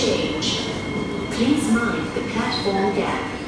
change. Please mind the platform gap.